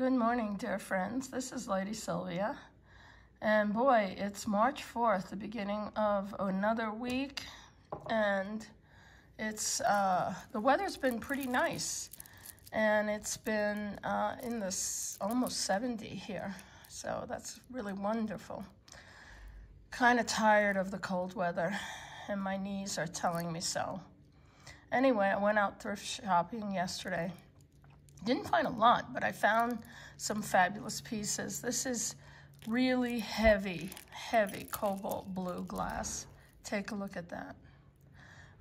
Good morning, dear friends. This is Lady Sylvia. And boy, it's March 4th, the beginning of another week. And it's, uh, the weather's been pretty nice. And it's been uh, in this almost 70 here. So that's really wonderful. Kind of tired of the cold weather, and my knees are telling me so. Anyway, I went out thrift shopping yesterday didn't find a lot, but I found some fabulous pieces. This is really heavy, heavy cobalt blue glass. Take a look at that.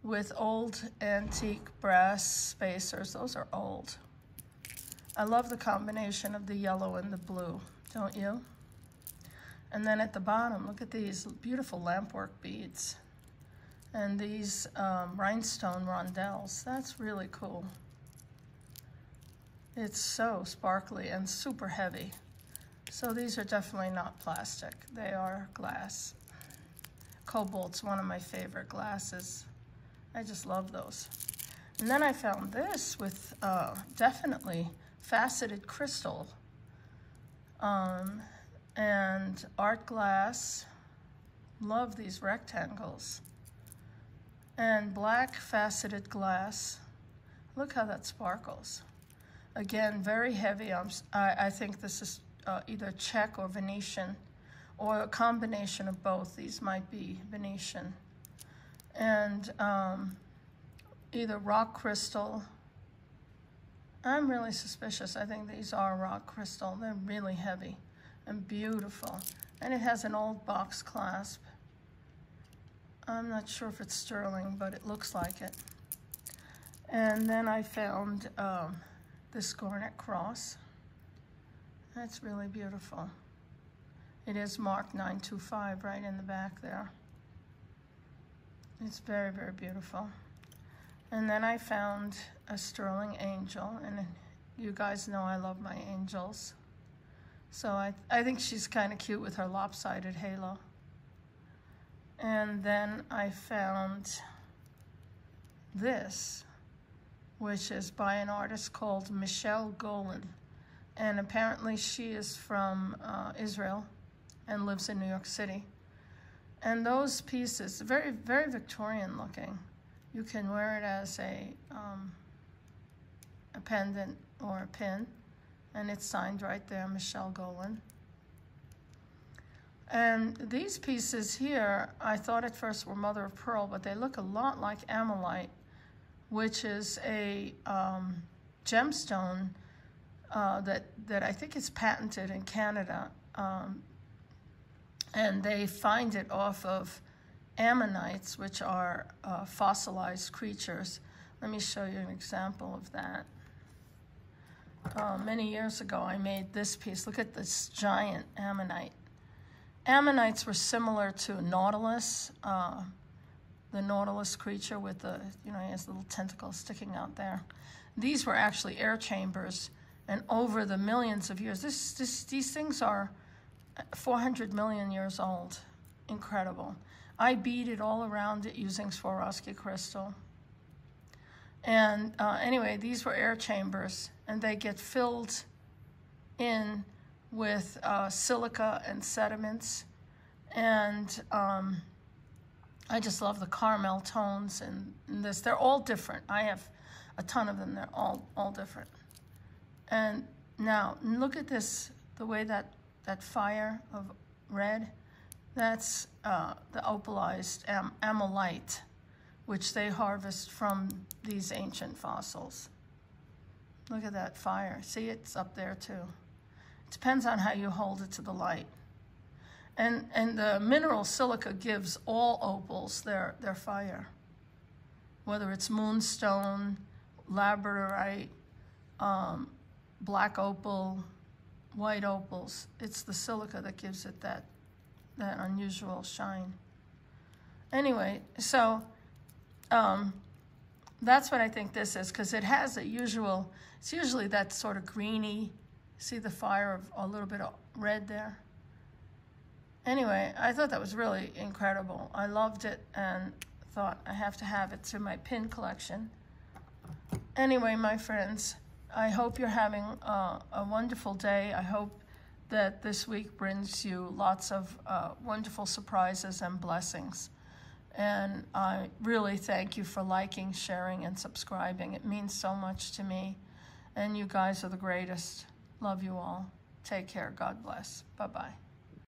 With old antique brass spacers. Those are old. I love the combination of the yellow and the blue, don't you? And then at the bottom, look at these beautiful lampwork beads. And these um, rhinestone rondelles. That's really cool. It's so sparkly and super heavy. So these are definitely not plastic. They are glass. Cobalt's one of my favorite glasses. I just love those. And then I found this with uh, definitely faceted crystal um, and art glass. Love these rectangles. And black faceted glass. Look how that sparkles. Again, very heavy. Um, I, I think this is uh, either Czech or Venetian, or a combination of both. These might be Venetian. And um, either rock crystal. I'm really suspicious. I think these are rock crystal. They're really heavy and beautiful. And it has an old box clasp. I'm not sure if it's sterling, but it looks like it. And then I found um, this garnet cross. That's really beautiful. It is marked 925 right in the back there. It's very, very beautiful. And then I found a sterling angel, and you guys know I love my angels. So I, I think she's kind of cute with her lopsided halo. And then I found this which is by an artist called Michal Golan. And apparently she is from uh, Israel and lives in New York City. And those pieces, very, very Victorian looking. You can wear it as a, um, a pendant or a pin. And it's signed right there, Michal Golan. And these pieces here, I thought at first were mother of pearl, but they look a lot like ammonite which is a um, gemstone uh, that, that I think is patented in Canada. Um, and they find it off of ammonites, which are uh, fossilized creatures. Let me show you an example of that. Uh, many years ago, I made this piece. Look at this giant ammonite. Ammonites were similar to nautilus. The nautilus creature with the, you know, has little tentacles sticking out there. These were actually air chambers, and over the millions of years, this, this, these things are 400 million years old. Incredible. I beaded all around it using Swarovski crystal. And uh, anyway, these were air chambers, and they get filled in with uh, silica and sediments. And um, I just love the caramel tones and, this. They're all different. I have a ton of them. They're all, all different. And now, look at this, the way that, that fire of red, that's uh, the opalized am ammonite, which they harvest from these ancient fossils. Look at that fire. See, it's up there too. It depends on how you hold it to the light. And, and the mineral silica gives all opals their, their fire, whether it's moonstone, labradorite, um, black opal, white opals. It's the silica that gives it that, that unusual shine. Anyway, so um, that's what I think this is because it has a usual, it's usually that sort of greeny, see the fire of a little bit of red there? Anyway, I thought that was really incredible. I loved it and thought I have to have it to my pin collection. Anyway, my friends, I hope you're having uh, a wonderful day. I hope that this week brings you lots of uh, wonderful surprises and blessings. And I really thank you for liking, sharing, and subscribing. It means so much to me. And you guys are the greatest. Love you all. Take care. God bless. Bye bye.